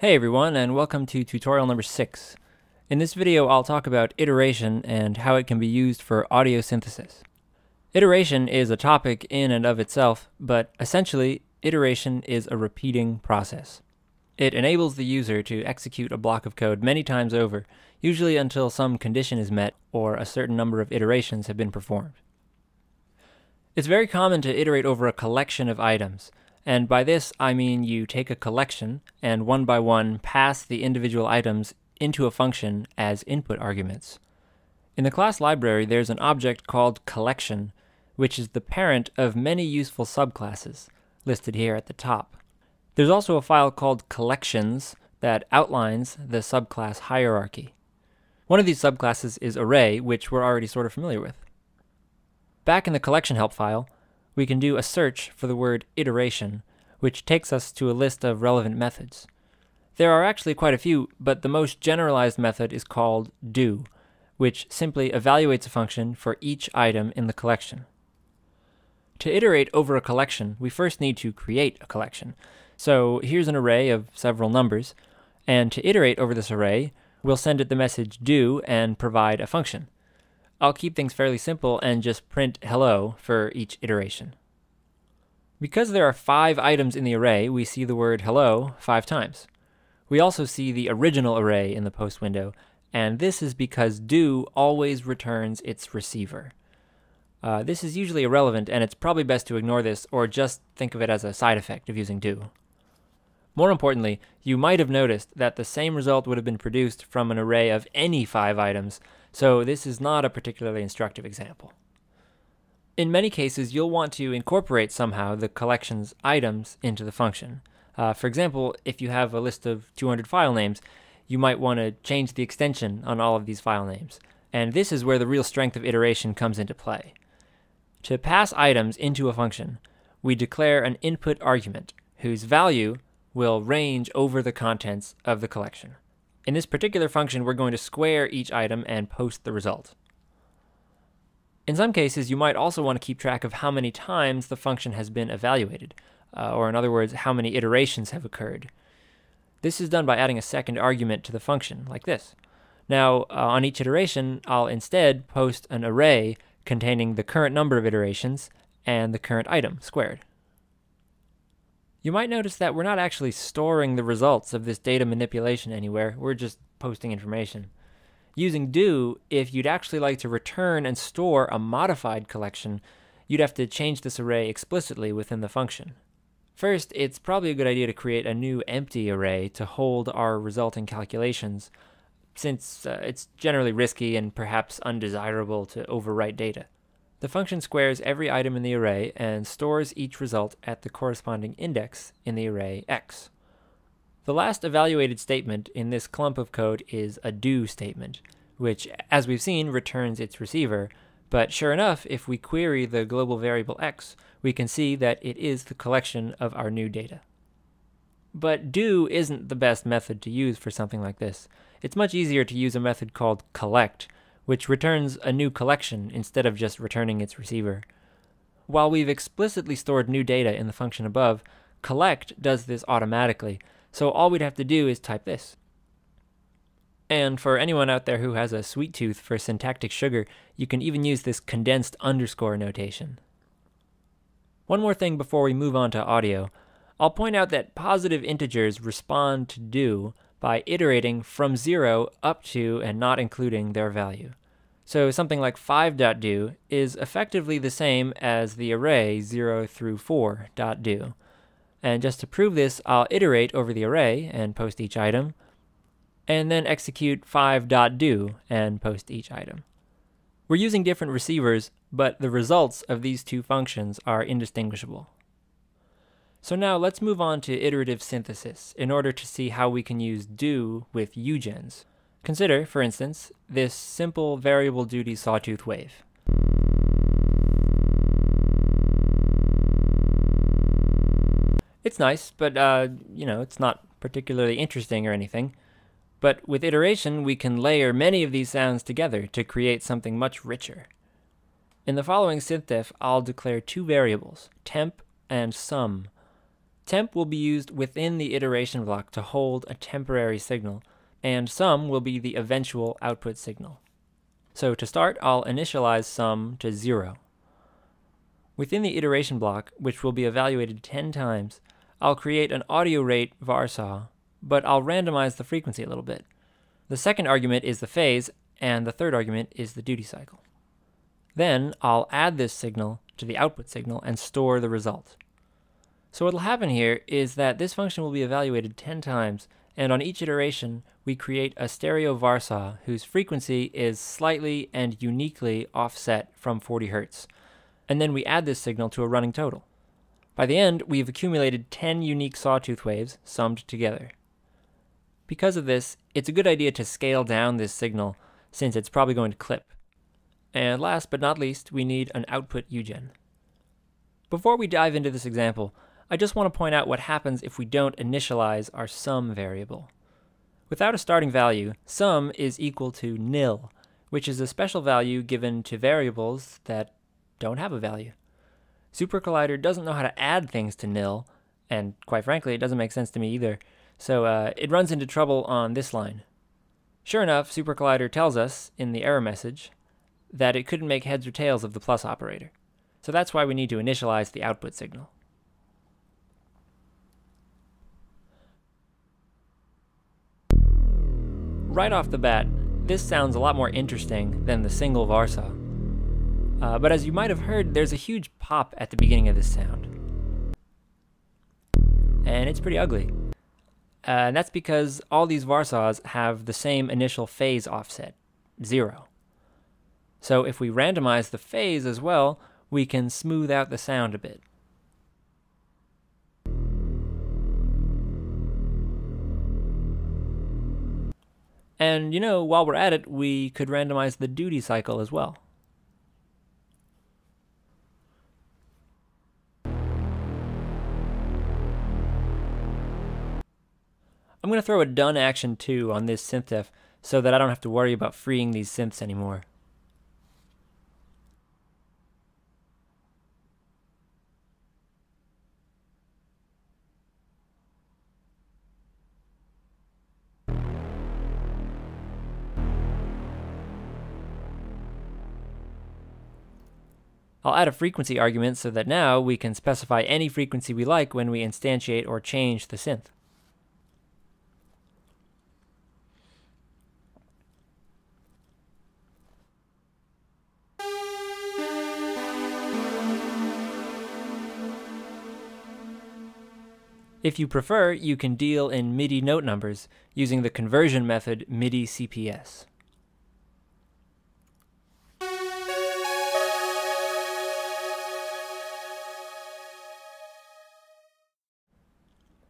Hey everyone, and welcome to tutorial number 6. In this video, I'll talk about iteration and how it can be used for audio synthesis. Iteration is a topic in and of itself, but essentially, iteration is a repeating process. It enables the user to execute a block of code many times over, usually until some condition is met or a certain number of iterations have been performed. It's very common to iterate over a collection of items, and by this I mean you take a collection and one by one pass the individual items into a function as input arguments. In the class library, there's an object called collection, which is the parent of many useful subclasses, listed here at the top. There's also a file called collections that outlines the subclass hierarchy. One of these subclasses is array, which we're already sort of familiar with. Back in the collection help file, we can do a search for the word iteration, which takes us to a list of relevant methods. There are actually quite a few, but the most generalized method is called do, which simply evaluates a function for each item in the collection. To iterate over a collection, we first need to create a collection. So here's an array of several numbers, and to iterate over this array, we'll send it the message do and provide a function. I'll keep things fairly simple and just print hello for each iteration. Because there are five items in the array, we see the word hello five times. We also see the original array in the post window, and this is because do always returns its receiver. Uh, this is usually irrelevant, and it's probably best to ignore this or just think of it as a side effect of using do. More importantly, you might have noticed that the same result would have been produced from an array of any five items, so this is not a particularly instructive example. In many cases, you'll want to incorporate somehow the collection's items into the function. Uh, for example, if you have a list of 200 file names, you might want to change the extension on all of these file names. And this is where the real strength of iteration comes into play. To pass items into a function, we declare an input argument whose value will range over the contents of the collection. In this particular function, we're going to square each item and post the result. In some cases, you might also want to keep track of how many times the function has been evaluated, uh, or in other words, how many iterations have occurred. This is done by adding a second argument to the function, like this. Now, uh, on each iteration, I'll instead post an array containing the current number of iterations and the current item squared. You might notice that we're not actually storing the results of this data manipulation anywhere, we're just posting information. Using do, if you'd actually like to return and store a modified collection, you'd have to change this array explicitly within the function. First, it's probably a good idea to create a new empty array to hold our resulting calculations, since uh, it's generally risky and perhaps undesirable to overwrite data. The function squares every item in the array and stores each result at the corresponding index in the array x. The last evaluated statement in this clump of code is a do statement, which, as we've seen, returns its receiver, but sure enough, if we query the global variable x, we can see that it is the collection of our new data. But do isn't the best method to use for something like this. It's much easier to use a method called collect, which returns a new collection instead of just returning its receiver. While we've explicitly stored new data in the function above, collect does this automatically, so all we'd have to do is type this. And for anyone out there who has a sweet tooth for syntactic sugar, you can even use this condensed underscore notation. One more thing before we move on to audio. I'll point out that positive integers respond to do by iterating from 0 up to and not including their value. So something like 5.do is effectively the same as the array 0 through 4.do. And just to prove this, I'll iterate over the array and post each item, and then execute 5.do and post each item. We're using different receivers, but the results of these two functions are indistinguishable. So now let's move on to iterative synthesis in order to see how we can use do with UGens. Consider, for instance, this simple variable duty sawtooth wave. It's nice, but, uh, you know, it's not particularly interesting or anything. But with iteration, we can layer many of these sounds together to create something much richer. In the following synthdef, I'll declare two variables, temp and sum. temp will be used within the iteration block to hold a temporary signal, and sum will be the eventual output signal. So to start, I'll initialize sum to 0. Within the iteration block, which will be evaluated 10 times, I'll create an audio rate varsaw, but I'll randomize the frequency a little bit. The second argument is the phase, and the third argument is the duty cycle. Then I'll add this signal to the output signal and store the result. So what will happen here is that this function will be evaluated 10 times, and on each iteration, we create a stereo varsaw whose frequency is slightly and uniquely offset from 40 Hz. And then we add this signal to a running total. By the end, we've accumulated 10 unique sawtooth waves summed together. Because of this, it's a good idea to scale down this signal since it's probably going to clip. And last but not least, we need an output UGen. Before we dive into this example, I just want to point out what happens if we don't initialize our sum variable. Without a starting value, sum is equal to nil, which is a special value given to variables that don't have a value. SuperCollider doesn't know how to add things to nil, and quite frankly, it doesn't make sense to me either, so uh, it runs into trouble on this line. Sure enough, SuperCollider tells us, in the error message, that it couldn't make heads or tails of the plus operator. So that's why we need to initialize the output signal. Right off the bat, this sounds a lot more interesting than the single Varsaw. Uh, but as you might have heard, there's a huge pop at the beginning of this sound. And it's pretty ugly. Uh, and that's because all these Varsaws have the same initial phase offset, zero. So if we randomize the phase as well, we can smooth out the sound a bit. And you know, while we're at it, we could randomize the duty cycle as well. I'm going to throw a done action too on this synthdef so that I don't have to worry about freeing these synths anymore. I'll add a frequency argument so that now we can specify any frequency we like when we instantiate or change the synth. If you prefer, you can deal in MIDI note numbers using the conversion method MIDI CPS.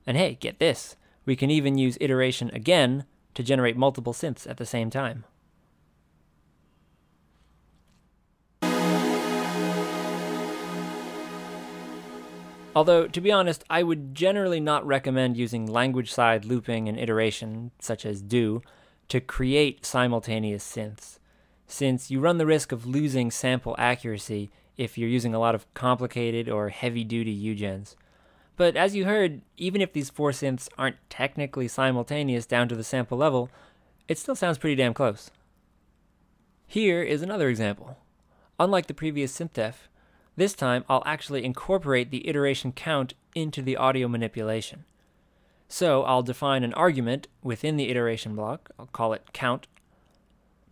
And hey, get this, we can even use iteration again to generate multiple synths at the same time. Although, to be honest, I would generally not recommend using language side looping and iteration, such as do, to create simultaneous synths, since you run the risk of losing sample accuracy if you're using a lot of complicated or heavy duty UGens. But as you heard, even if these four synths aren't technically simultaneous down to the sample level, it still sounds pretty damn close. Here is another example. Unlike the previous synthdef, this time, I'll actually incorporate the iteration count into the audio manipulation. So I'll define an argument within the iteration block, I'll call it count.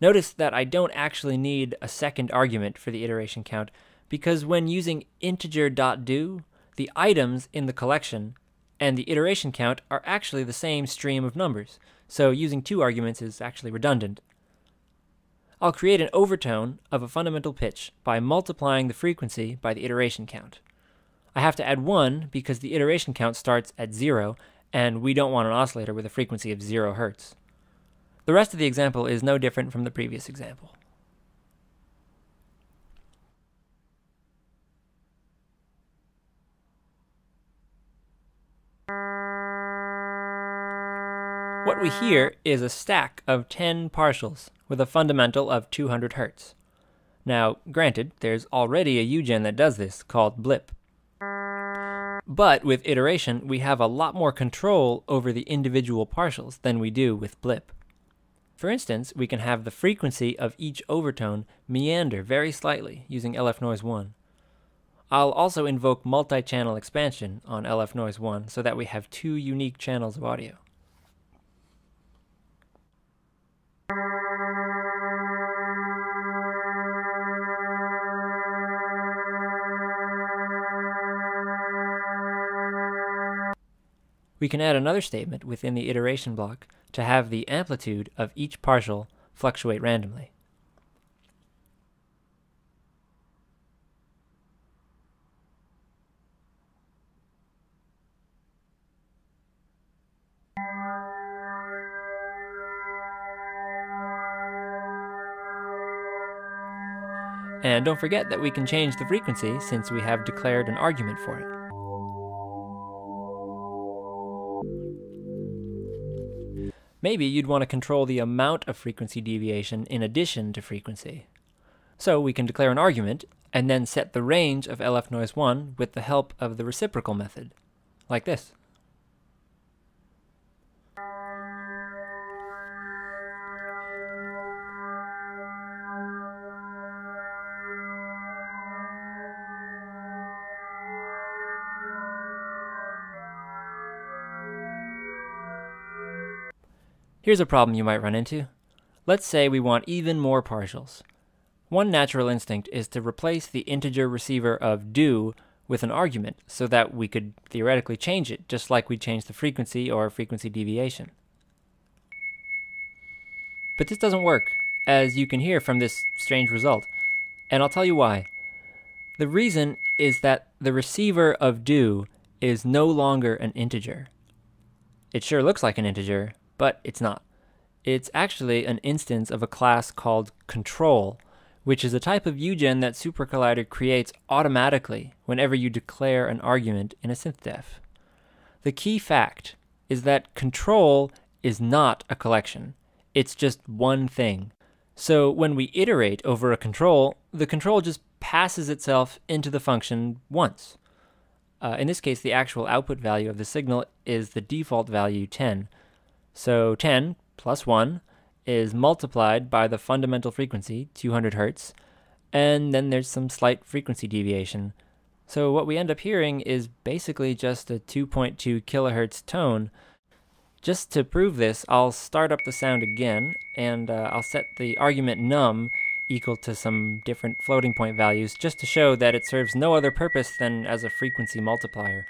Notice that I don't actually need a second argument for the iteration count, because when using integer.do, the items in the collection and the iteration count are actually the same stream of numbers, so using two arguments is actually redundant. I'll create an overtone of a fundamental pitch by multiplying the frequency by the iteration count. I have to add 1 because the iteration count starts at 0, and we don't want an oscillator with a frequency of 0 Hz. The rest of the example is no different from the previous example. What we hear is a stack of 10 partials with a fundamental of 200 Hz. Now, granted, there's already a UGen that does this, called Blip. But with iteration, we have a lot more control over the individual partials than we do with blip. For instance, we can have the frequency of each overtone meander very slightly using LF Noise 1. I'll also invoke multi-channel expansion on LF Noise 1 so that we have two unique channels of audio. We can add another statement within the iteration block to have the amplitude of each partial fluctuate randomly. And don't forget that we can change the frequency since we have declared an argument for it. Maybe you'd want to control the amount of frequency deviation in addition to frequency. So we can declare an argument and then set the range of LF noise 1 with the help of the reciprocal method, like this. Here's a problem you might run into. Let's say we want even more partials. One natural instinct is to replace the integer receiver of do with an argument so that we could theoretically change it just like we change the frequency or frequency deviation. But this doesn't work, as you can hear from this strange result, and I'll tell you why. The reason is that the receiver of do is no longer an integer. It sure looks like an integer, but it's not. It's actually an instance of a class called control, which is a type of UGen that SuperCollider creates automatically whenever you declare an argument in a synthdef. The key fact is that control is not a collection. It's just one thing. So when we iterate over a control, the control just passes itself into the function once. Uh, in this case, the actual output value of the signal is the default value 10, so 10 plus 1 is multiplied by the fundamental frequency, 200 hertz, and then there's some slight frequency deviation. So what we end up hearing is basically just a 2.2 kilohertz tone. Just to prove this, I'll start up the sound again, and uh, I'll set the argument num equal to some different floating point values, just to show that it serves no other purpose than as a frequency multiplier.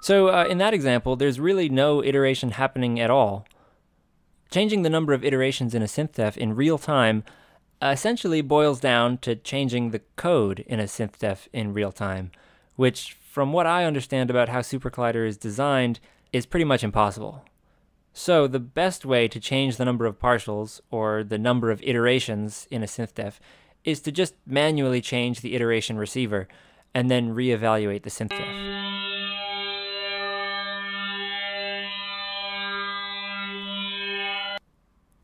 So uh, in that example, there's really no iteration happening at all. Changing the number of iterations in a synthdef in real time essentially boils down to changing the code in a synthdef in real time, which, from what I understand about how SuperCollider is designed, is pretty much impossible. So the best way to change the number of partials, or the number of iterations in a synthdef, is to just manually change the iteration receiver, and then reevaluate the synthdef.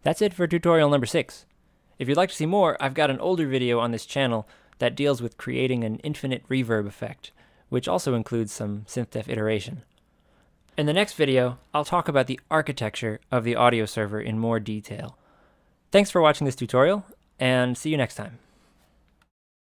That's it for tutorial number 6. If you'd like to see more, I've got an older video on this channel that deals with creating an infinite reverb effect, which also includes some synthdef iteration. In the next video, I'll talk about the architecture of the audio server in more detail. Thanks for watching this tutorial, and see you next time.